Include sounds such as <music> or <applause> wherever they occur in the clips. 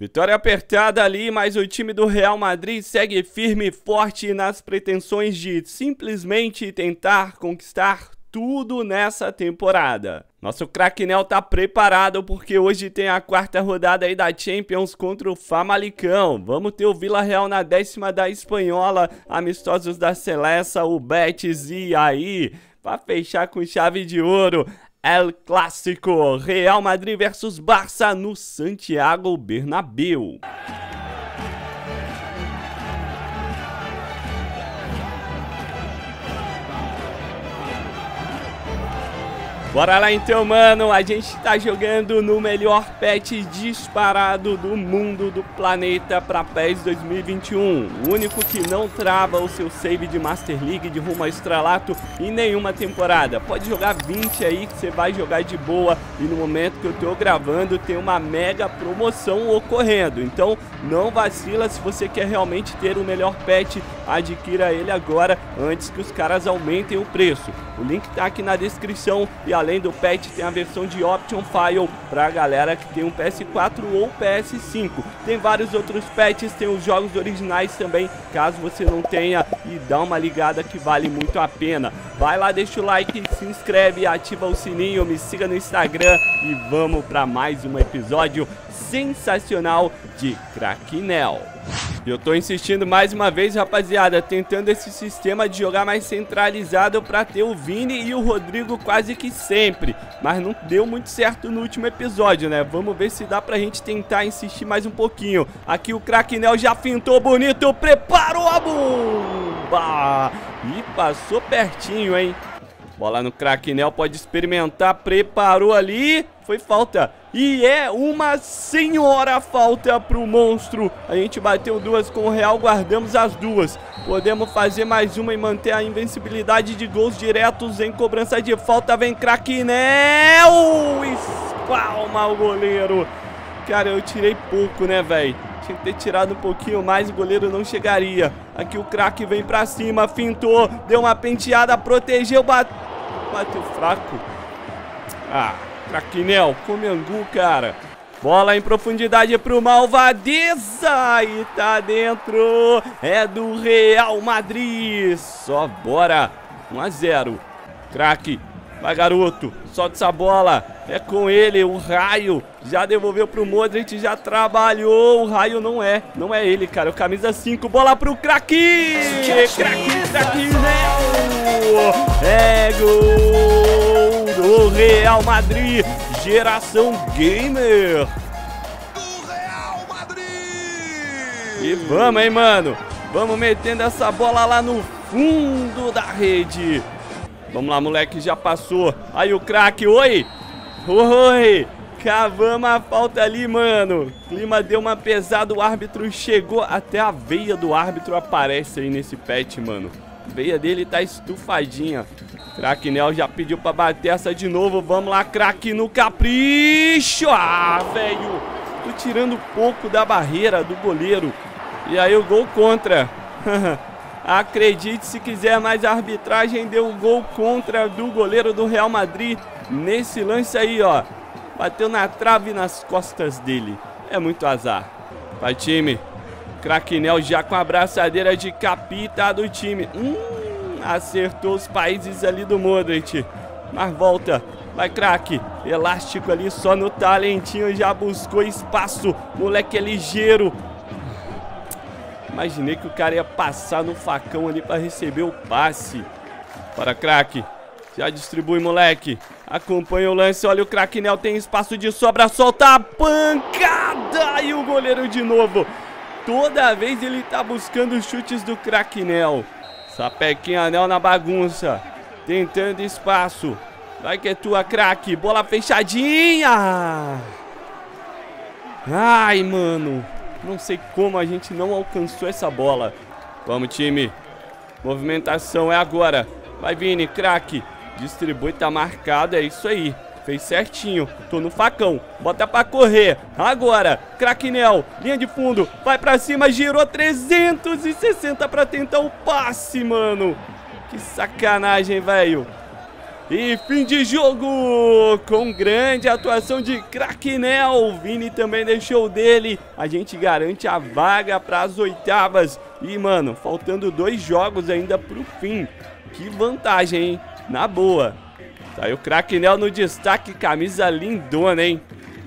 Vitória apertada ali, mas o time do Real Madrid segue firme e forte nas pretensões de simplesmente tentar conquistar tudo nessa temporada. Nosso craque Nel tá preparado porque hoje tem a quarta rodada aí da Champions contra o Famalicão. Vamos ter o Vila Real na décima da Espanhola, amistosos da Celeste, o Betis e aí, para fechar com chave de ouro, El Clássico, Real Madrid versus Barça no Santiago Bernabéu. Bora lá então, mano. A gente tá jogando no melhor patch disparado do mundo, do planeta pra PES 2021. O único que não trava o seu save de Master League de rumo a estralato em nenhuma temporada. Pode jogar 20 aí que você vai jogar de boa. E no momento que eu tô gravando tem uma mega promoção ocorrendo. Então não vacila se você quer realmente ter o melhor patch. Adquira ele agora antes que os caras aumentem o preço. O link tá aqui na descrição e além do patch tem a versão de Option File pra galera que tem um PS4 ou PS5. Tem vários outros patches, tem os jogos originais também, caso você não tenha e dá uma ligada que vale muito a pena. Vai lá, deixa o like, se inscreve, ativa o sininho, me siga no Instagram e vamos para mais um episódio sensacional de Cracknell. Eu tô insistindo mais uma vez, rapaziada, tentando esse sistema de jogar mais centralizado pra ter o Vini e o Rodrigo quase que sempre. Mas não deu muito certo no último episódio, né? Vamos ver se dá pra gente tentar insistir mais um pouquinho. Aqui o Cracknell já fintou bonito, preparou a bomba! E passou pertinho, hein? Bola no Cracknell, pode experimentar, preparou ali, foi falta. E é uma senhora falta pro monstro. A gente bateu duas com o Real, guardamos as duas. Podemos fazer mais uma e manter a invencibilidade de gols diretos em cobrança de falta. Vem Cracknell! Espalma o goleiro. Cara, eu tirei pouco, né, velho? Tinha que ter tirado um pouquinho mais, o goleiro não chegaria. Aqui o craque vem pra cima, fintou, deu uma penteada, protegeu, bateu Bateu fraco. Ah, Craquinel, come angu, cara. Bola em profundidade pro Malvadeza e tá dentro. É do Real Madrid. Só bora. 1 a 0. Craque. Vai, garoto. Solta essa bola. É com ele, o Raio. Já devolveu pro Modric, já trabalhou. O Raio não é. Não é ele, cara. O camisa 5. Bola pro craque. Craque, craque, É gol do Real Madrid. Geração Gamer. Do Real Madrid. E vamos, hein, mano. Vamos metendo essa bola lá no fundo da rede. Vamos lá, moleque, já passou. Aí o craque, oi! Oi! Cavamos a falta ali, mano. Clima deu uma pesada, o árbitro chegou. Até a veia do árbitro aparece aí nesse pet, mano. A veia dele tá estufadinha. Craque Nel já pediu pra bater essa de novo. Vamos lá, craque no capricho. Ah, velho. Tô tirando pouco da barreira do goleiro. E aí o gol contra. <laughs> Acredite se quiser, mas a arbitragem deu o gol contra do goleiro do Real Madrid nesse lance aí, ó. Bateu na trave nas costas dele. É muito azar. Vai, time. Craquinel já com a braçadeira de capita do time. Hum, acertou os países ali do Modric. Mas volta. Vai, craque. Elástico ali só no talentinho. Já buscou espaço. Moleque é ligeiro. Imaginei que o cara ia passar no facão ali para receber o passe. Para, craque. Já distribui, moleque. Acompanha o lance. Olha o Cracknell. Tem espaço de sobra. Solta a pancada. E o goleiro de novo. Toda vez ele tá buscando chutes do Cracknell. Sapequinha anel na bagunça. Tentando espaço. Vai que é tua, craque. Bola fechadinha. Ai, mano. Não sei como a gente não alcançou essa bola. Vamos, time. Movimentação é agora. Vai, Vini, craque. Distribui, tá marcado, é isso aí. Fez certinho, tô no facão, bota pra correr, agora, Craquinel, linha de fundo, vai pra cima, girou 360 pra tentar o passe, mano. Que sacanagem, velho. E fim de jogo com grande atuação de Craquenel. Vini também deixou dele. A gente garante a vaga para as oitavas. E, mano, faltando dois jogos ainda pro fim. Que vantagem, hein? Na boa. Saiu o Craquenel no destaque, camisa lindona, hein?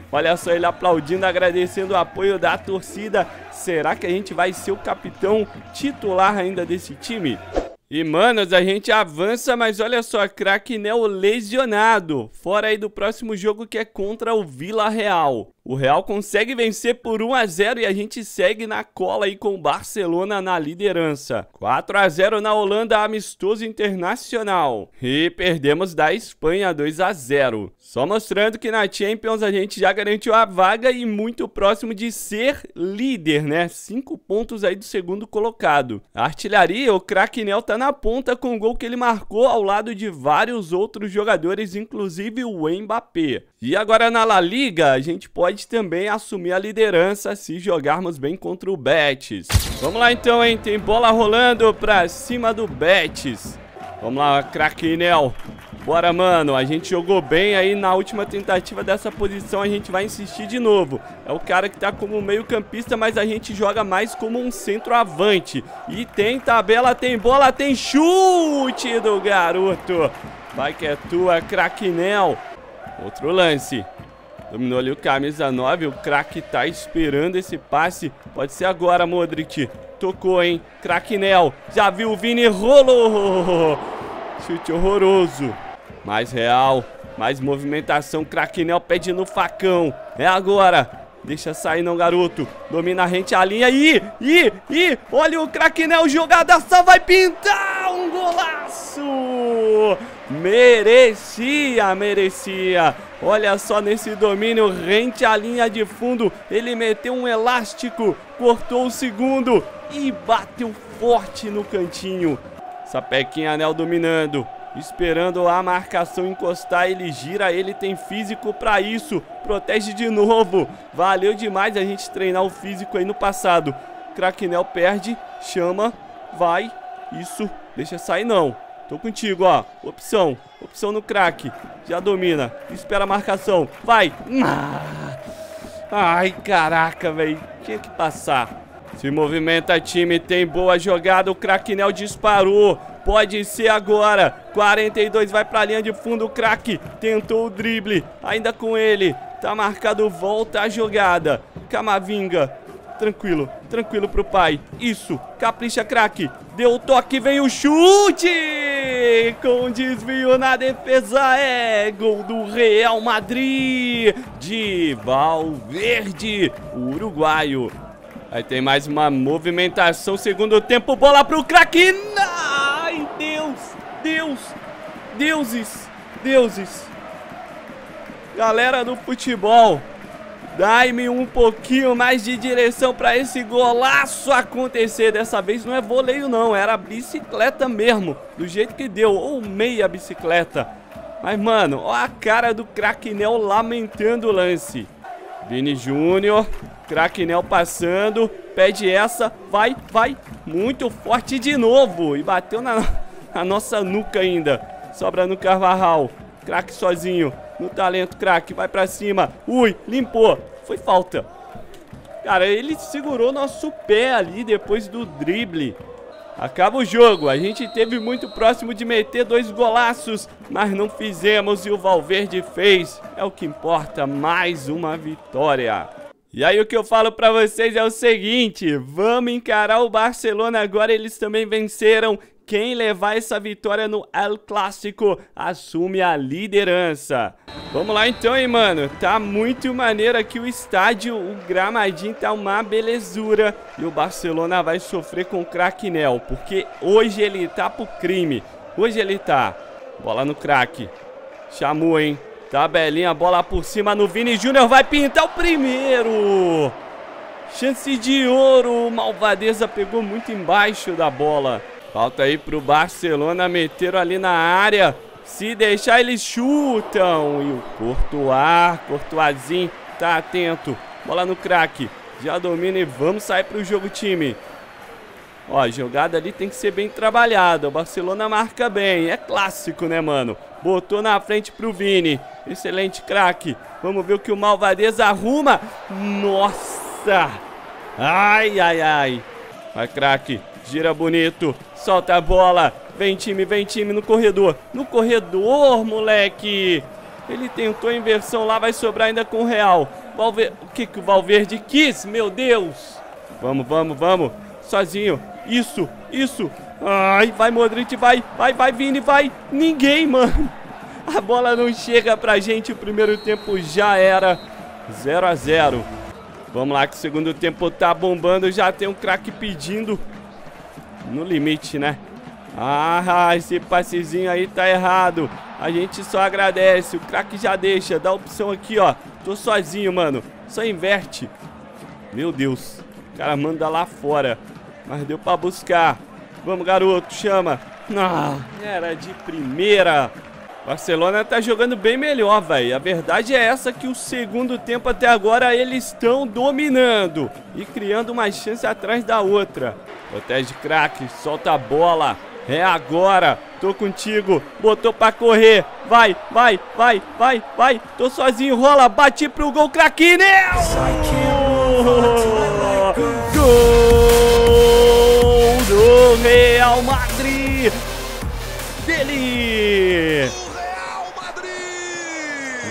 Olha só ele aplaudindo, agradecendo o apoio da torcida. Será que a gente vai ser o capitão titular ainda desse time? E, manos, a gente avança, mas olha só, Cracknell lesionado. Fora aí do próximo jogo que é contra o Vila Real. O Real consegue vencer por 1 a 0 e a gente segue na cola aí com o Barcelona na liderança. 4 a 0 na Holanda, amistoso internacional. E perdemos da Espanha 2 a 0. Só mostrando que na Champions a gente já garantiu a vaga e muito próximo de ser líder, né? 5 pontos aí do segundo colocado. A artilharia, o Cracknell tá na ponta com o gol que ele marcou ao lado de vários outros jogadores, inclusive o Mbappé. E agora na La Liga, a gente pode também assumir a liderança se jogarmos bem contra o Betis. Vamos lá então, hein? Tem bola rolando pra cima do Betis. Vamos lá, Craquinel. Bora, mano. A gente jogou bem aí na última tentativa dessa posição. A gente vai insistir de novo. É o cara que tá como meio campista, mas a gente joga mais como um centroavante. E tem tabela, tem bola, tem chute do garoto. Vai que é tua, Craquinel. Outro lance. Dominou ali o camisa 9. O craque tá esperando esse passe. Pode ser agora, Modric. Tocou, hein? Craquinel. Já viu o Vini. Rolou. Chute horroroso. Mais real. Mais movimentação. Craquinel pede no facão. É agora. Deixa sair não, garoto. Domina a rente a linha. Ih, ih, ih. Olha o Craquinel. Jogada só vai pintar. Um golaço. Merecia, merecia. Olha só nesse domínio, rente à linha de fundo. Ele meteu um elástico, cortou o segundo e bateu forte no cantinho. Sapequinha Anel dominando, esperando a marcação encostar. Ele gira, ele tem físico para isso. Protege de novo. Valeu demais a gente treinar o físico aí no passado. Craquenel perde, chama, vai. Isso, deixa sair não. Tô contigo, ó. Opção. Opção no craque. Já domina. Espera a marcação. Vai. Ah. Ai, caraca, velho. Tinha que passar. Se movimenta, time. Tem boa jogada. O Craquenel disparou. Pode ser agora. 42 vai pra linha de fundo. O craque tentou o drible. Ainda com ele. Tá marcado. Volta a jogada. Camavinga Tranquilo, tranquilo pro pai. Isso, capricha, craque. Deu o toque, vem o chute! Com desvio na defesa, é gol do Real Madrid de Valverde, uruguaio. Aí tem mais uma movimentação, segundo tempo, bola pro craque. Ai, Deus, Deus, deuses, deuses. Galera do futebol, Dai-me um pouquinho mais de direção para esse golaço acontecer. Dessa vez não é voleio não, era bicicleta mesmo. Do jeito que deu, ou meia bicicleta. Mas, mano, ó a cara do Craquenel lamentando o lance. Vini Júnior, Craquenel passando, pede essa, vai, vai. Muito forte de novo. E bateu na, na nossa nuca ainda. Sobra no Carvajal. Craque sozinho. No talento, craque. Vai pra cima. Ui, limpou. Foi falta. Cara, ele segurou nosso pé ali depois do drible. Acaba o jogo. A gente teve muito próximo de meter dois golaços, mas não fizemos e o Valverde fez. É o que importa, mais uma vitória. E aí o que eu falo pra vocês é o seguinte, vamos encarar o Barcelona agora, eles também venceram quem levar essa vitória no El Clássico assume a liderança. Vamos lá então, hein, mano. Tá muito maneiro aqui o estádio. O gramadinho tá uma belezura. E o Barcelona vai sofrer com o Cracknell. Porque hoje ele tá pro crime. Hoje ele tá. Bola no craque. Chamou, hein. Tabelinha, bola por cima no Vini Júnior. Vai pintar o primeiro. Chance de ouro. Malvadeza pegou muito embaixo da bola. Falta aí pro Barcelona, meteram ali na área. Se deixar, eles chutam. E o Courtois, Courtoisinho, tá atento. Bola no craque. Já domina e vamos sair pro jogo, time. Ó, a jogada ali tem que ser bem trabalhada. O Barcelona marca bem. É clássico, né, mano? Botou na frente pro Vini. Excelente craque. Vamos ver o que o Malvadez arruma. Nossa! Ai, ai, ai. Vai, craque. Gira bonito. Solta a bola. Vem, time, vem, time no corredor. No corredor, moleque. Ele tentou a inversão lá, vai sobrar ainda com o Real. Valver... O que, que o Valverde quis? Meu Deus. Vamos, vamos, vamos. Sozinho. Isso, isso. Ai, vai Modric, vai, vai, vai Vini, vai. Ninguém, <laughs> mano. A bola não chega pra gente, o primeiro tempo já era 0 a 0 Vamos lá que o segundo tempo tá bombando, já tem um craque pedindo no limite, né? Ah, esse passezinho aí tá errado. A gente só agradece, o craque já deixa, dá a opção aqui, ó. Tô sozinho, mano. Só inverte. Meu Deus. O cara manda lá fora. Mas deu pra buscar. Vamos, garoto, chama. Ah, era de primeira. Barcelona tá jogando bem melhor, velho. A verdade é essa que o segundo tempo até agora eles estão dominando e criando uma chance atrás da outra. Protege craque, solta a bola. É agora. Tô contigo. Botou pra correr. Vai, vai, vai, vai, vai. Tô sozinho. Rola, bate pro gol. Craquinel! Gol do Real Madrid! Dele!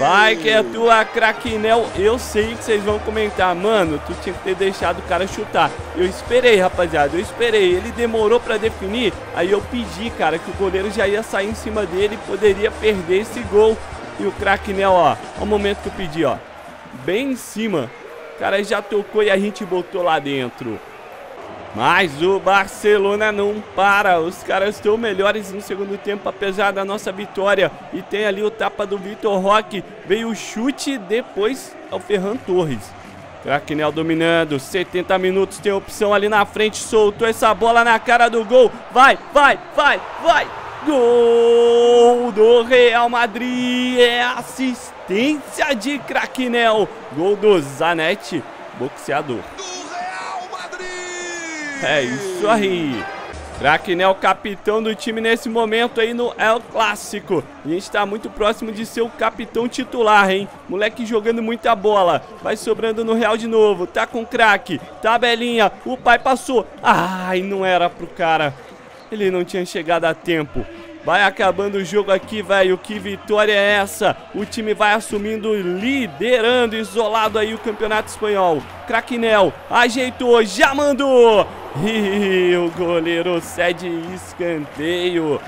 Vai que é tua, Craquinel. Eu sei que vocês vão comentar. Mano, tu tinha que ter deixado o cara chutar. Eu esperei, rapaziada. Eu esperei. Ele demorou pra definir. Aí eu pedi, cara, que o goleiro já ia sair em cima dele e poderia perder esse gol. E o Craquinel, ó. Olha o momento que eu pedi, ó. Bem em cima. O cara já tocou e a gente botou lá dentro. Mas o Barcelona não para. Os caras estão melhores no segundo tempo, apesar da nossa vitória. E tem ali o tapa do Vitor Roque. Veio o chute, depois é o Ferran Torres. Craquinel dominando, 70 minutos, tem opção ali na frente, soltou essa bola na cara do gol. Vai, vai, vai, vai. Gol do Real Madrid, é assistência de Craquinel. Gol do Zanetti, boxeador. É isso aí. Craquinel, capitão do time nesse momento aí no El Clássico. A gente tá muito próximo de ser o capitão titular, hein? Moleque jogando muita bola. Vai sobrando no Real de novo. Tá com craque. Tabelinha. O pai passou. Ai, não era pro cara. Ele não tinha chegado a tempo. Vai acabando o jogo aqui, velho. Que vitória é essa? O time vai assumindo, liderando, isolado aí o Campeonato Espanhol. Craquinel ajeitou, já mandou. E o goleiro cede escanteio.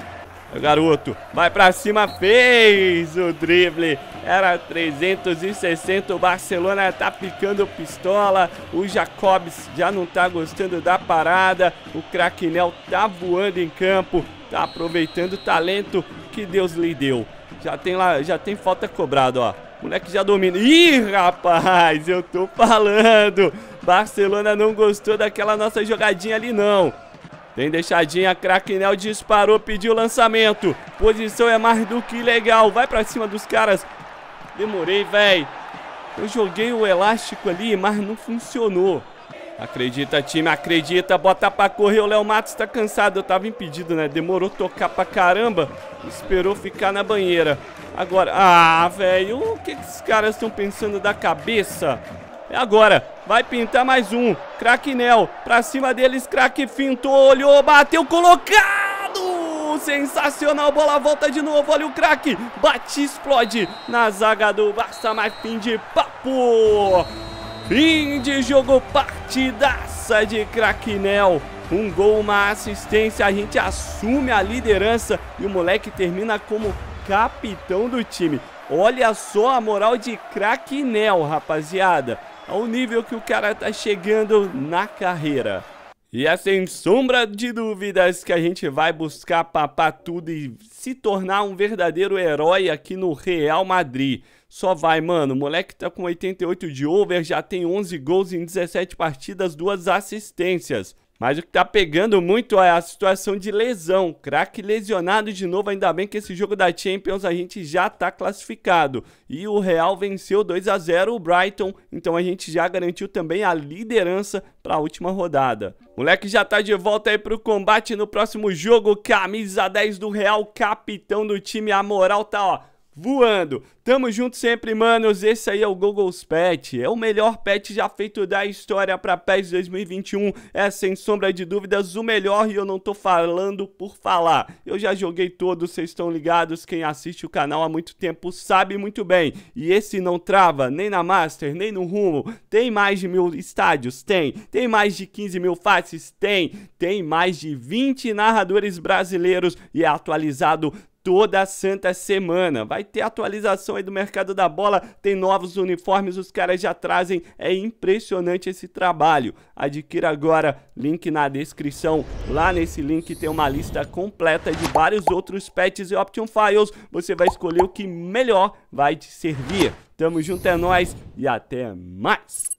O garoto vai pra cima, fez o drible. Era 360, o Barcelona tá picando pistola. O Jacobs já não tá gostando da parada. O Craquinel tá voando em campo, tá aproveitando o talento que Deus lhe deu. Já tem lá, já tem falta cobrada, ó. O moleque já domina. Ih, rapaz, eu tô falando. Barcelona não gostou daquela nossa jogadinha ali, não. Tem deixadinha, Craquinel disparou, pediu lançamento. Posição é mais do que legal. Vai pra cima dos caras. Demorei, velho. Eu joguei o elástico ali, mas não funcionou. Acredita, time, acredita. Bota pra correr. O Léo Matos tá cansado. Eu tava impedido, né? Demorou tocar pra caramba. Esperou ficar na banheira. Agora... Ah, velho. O que, que esses caras estão pensando da cabeça? É agora. Vai pintar mais um. Craquinel. Pra cima deles. Craque fintou. Olhou. Bateu. Colocado. Sensacional. Bola volta de novo. Olha o craque. Bate explode. Na zaga do Barça. Mas fim de papo. Fim de jogo. Partidaça de Craquinel. Um gol, uma assistência. A gente assume a liderança. E o moleque termina como capitão do time. Olha só a moral de Craquinel, rapaziada ao nível que o cara tá chegando na carreira. E é sem sombra de dúvidas que a gente vai buscar papar tudo e se tornar um verdadeiro herói aqui no Real Madrid. Só vai, mano. O moleque tá com 88 de over, já tem 11 gols em 17 partidas, duas assistências. Mas o que tá pegando muito é a situação de lesão. Craque lesionado de novo, ainda bem que esse jogo da Champions a gente já tá classificado. E o Real venceu 2 a 0 o Brighton, então a gente já garantiu também a liderança para a última rodada. Moleque já tá de volta aí pro combate no próximo jogo, camisa 10 do Real, capitão do time, a moral tá ó voando. Tamo junto sempre, manos. Esse aí é o Google's Pet. É o melhor pet já feito da história pra PES 2021. É sem sombra de dúvidas o melhor e eu não tô falando por falar. Eu já joguei todos, vocês estão ligados. Quem assiste o canal há muito tempo sabe muito bem. E esse não trava nem na Master, nem no Rumo. Tem mais de mil estádios? Tem. Tem mais de 15 mil faces? Tem. Tem mais de 20 narradores brasileiros e é atualizado toda santa semana. Vai ter atualização aí do mercado da bola, tem novos uniformes, os caras já trazem. É impressionante esse trabalho. Adquira agora, link na descrição. Lá nesse link tem uma lista completa de vários outros patches e option files. Você vai escolher o que melhor vai te servir. Tamo junto, é nóis e até mais!